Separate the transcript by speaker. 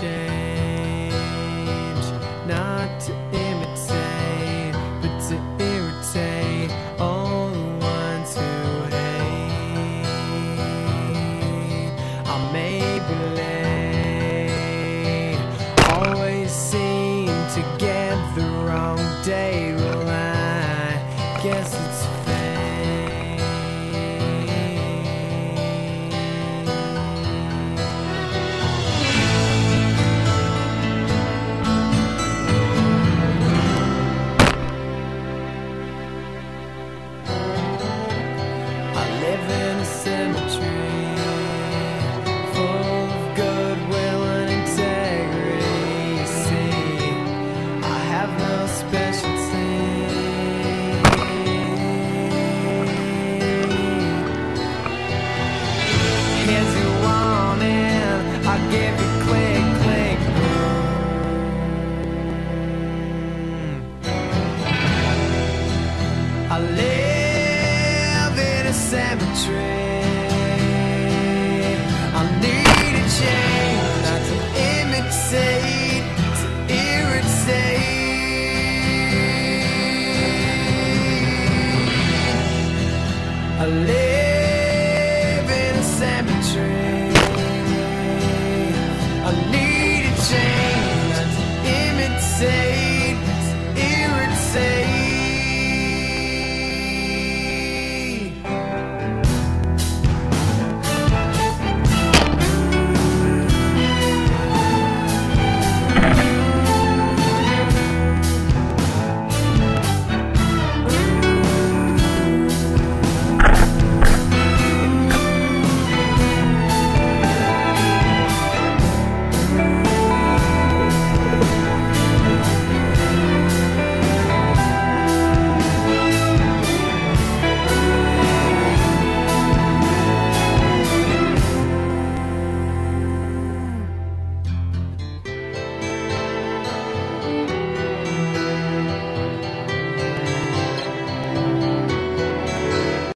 Speaker 1: change, not to imitate, but to irritate all the ones who hate. I may be late, always seem to get the wrong day, well I guess it's A cemetery. I need a change, not to imitate, to irritate. I live in a cemetery.